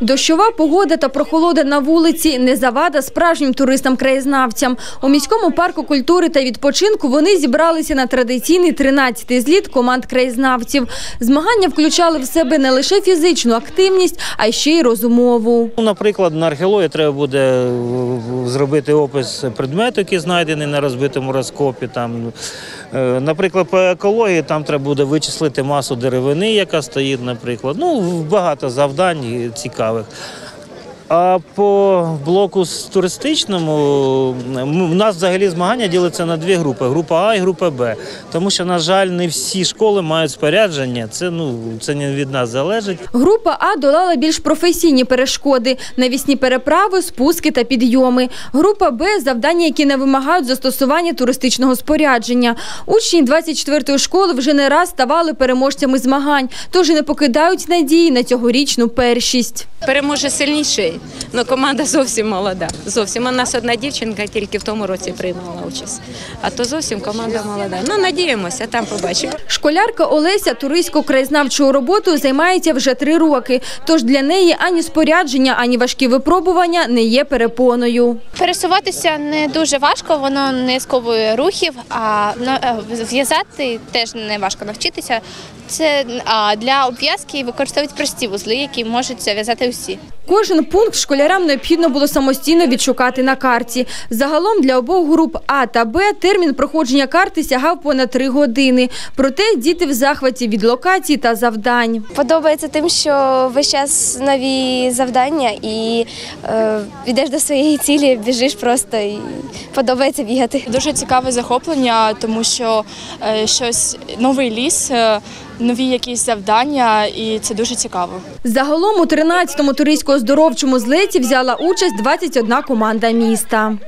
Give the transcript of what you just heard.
Дощова погода та прохолода на вулиці не завада справжнім туристам-краєзнавцям. У міському парку культури та відпочинку вони зібралися на традиційний 13-й зліт команд краєзнавців. Змагання включали в себе не лише фізичну активність, а ще й розумову. Ну, Наприклад, на археології треба буде е, зробити опис предмету, який знайдений на розбитому розкопі. Там, наприклад, по екології там треба буде вичислити масу деревини, яка стоїть, наприклад. Ну, багато завдань цікавих. А по блоку з туристичному у нас взагалі змагання діляться на дві групи: група А і група Б. Тому що, на жаль, не всі школи мають спорядження. Це ну це не від нас залежить. Група А долала більш професійні перешкоди – навісні переправи, спуски та підйоми. Група Б – завдання, які не вимагають застосування туристичного спорядження. Учні 24-ї школи вже не раз ставали переможцями змагань, тож і не покидають надії на цьогорічну першість. Переможе сильніший. Ну, команда зовсім молода. Зовсім. У нас одна дівчинка тільки в тому році приймала участь. А то зовсім команда молода. Ну, надіємося, там побачимо. Школярка Олеся туристсько-краєзнавчою роботою займається вже три роки. Тож для неї ані спорядження, ані важкі випробування не є перепоною. Пересуватися не дуже важко, воно не сковує рухів, а е, в'язати теж не важко навчитися. Це а для обв'язки використовують прості вузли, які можуть зав'язати усі. Кожен пункт школярам необхідно було самостійно відшукати на карті. Загалом для обох груп А та Б термін проходження карти сягав понад три години. Проте діти в захваті від локацій та завдань. Подобається тим, що весь час нові завдання і е, йдеш до своєї цілі, біжиш просто і подобається бігати. Дуже цікаве захоплення, тому що е, щось новий ліс, е, нові якісь завдання, і це дуже цікаво. Загалом у 13-му туристсько-оздоровчому злеті взяла участь 21 команда міста.